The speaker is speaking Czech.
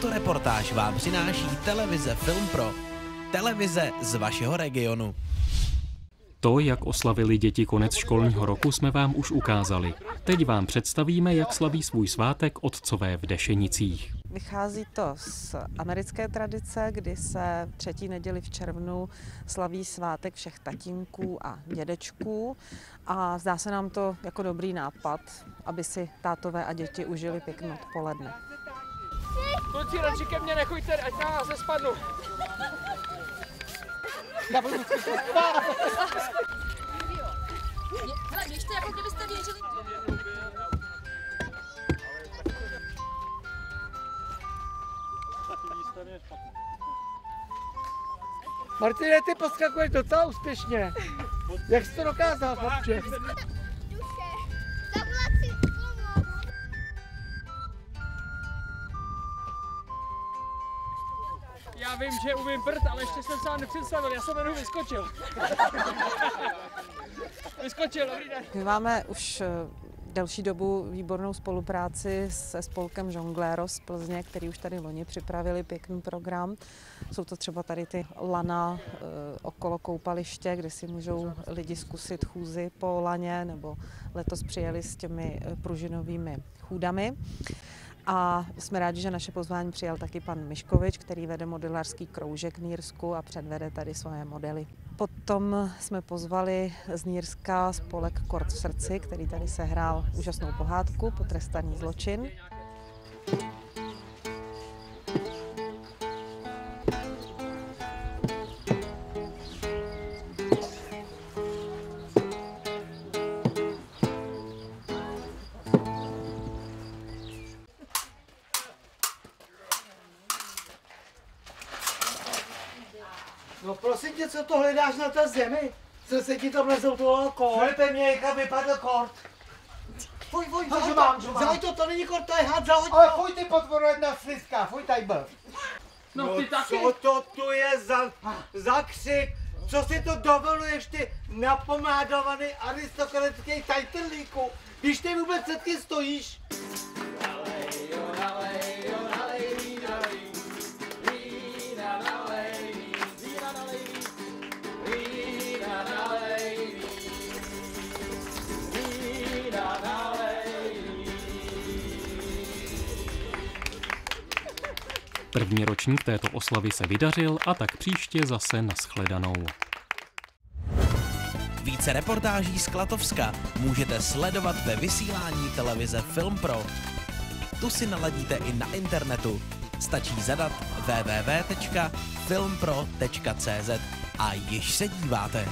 Tuto reportáž vám přináší televize Film Pro. Televize z vašeho regionu. To, jak oslavili děti konec školního roku, jsme vám už ukázali. Teď vám představíme, jak slaví svůj svátek otcové v Dešenicích. Vychází to z americké tradice, kdy se třetí neděli v červnu slaví svátek všech tatínků a dědečků a zdá se nám to jako dobrý nápad, aby si tátové a děti užili pěkné odpoledne. Kluci, radši ke mně nechoďte, ať já se spadnu. Já budu Hele, běžte, jako kdybyste věřili. Martine, ty poskakuješ docela úspěšně. Jak jsi to dokázal, chlapče? Já vím, že umím prd, ale ještě jsem se nepředstavil, já jsem jenom vyskočil. vyskočil, dobrý den. My máme už eh, delší dobu výbornou spolupráci se spolkem Jongléro z Plzně, který už tady loni připravili pěkný program. Jsou to třeba tady ty lana e, okolo koupaliště, kde si můžou lidi zkusit chůzy po laně, nebo letos přijeli s těmi eh, pružinovými chůdami. A jsme rádi, že naše pozvání přijal taky pan Miškovič, který vede modelářský kroužek v Nírsku a předvede tady svoje modely. Potom jsme pozvali z Nírska spolek Kort v srdci, který tady sehrál úžasnou pohádku Potrestaný zločin. No prosím tě, co to hledáš na té zemi? Co se ti tam lezou toho kort? Hleďte mě, někam vypadl kort. Fuj, fuj, No, že to, mám, že mám. zahoď to, to není kort, to je had, zahoď Ale to. fuj ty potvoru jedna slizka, fuj tady byl. No ty taky. co to tu je za, za křik? Co si to dovoluješ, ty napomádovaný aristokratický tajtrlíku? Když ty vůbec před kým stojíš? První ročník této oslavy se vydařil a tak příště zase naschledanou. Více reportáží z Klatovska můžete sledovat ve vysílání televize Film Pro. Tu si naladíte i na internetu. Stačí zadat www.filmpro.cz a již se díváte.